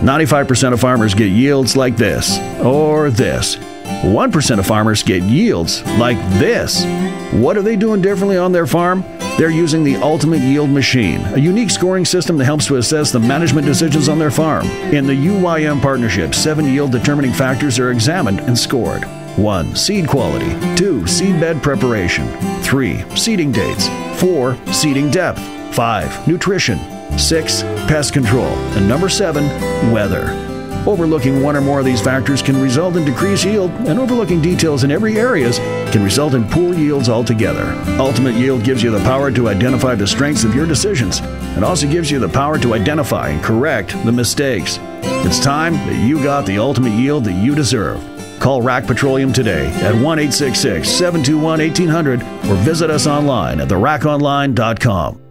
95% of farmers get yields like this or this. 1% of farmers get yields like this. What are they doing differently on their farm? They're using the Ultimate Yield Machine, a unique scoring system that helps to assess the management decisions on their farm. In the UYM partnership, seven yield determining factors are examined and scored. 1. Seed quality. 2. Seed bed preparation. 3. Seeding dates. 4. Seeding depth. 5. Nutrition. 6. Pest control. And number 7. Weather. Overlooking one or more of these factors can result in decreased yield, and overlooking details in every areas can result in poor yields altogether. Ultimate Yield gives you the power to identify the strengths of your decisions. It also gives you the power to identify and correct the mistakes. It's time that you got the ultimate yield that you deserve. Call Rack Petroleum today at 1 721 1800 or visit us online at therackonline.com.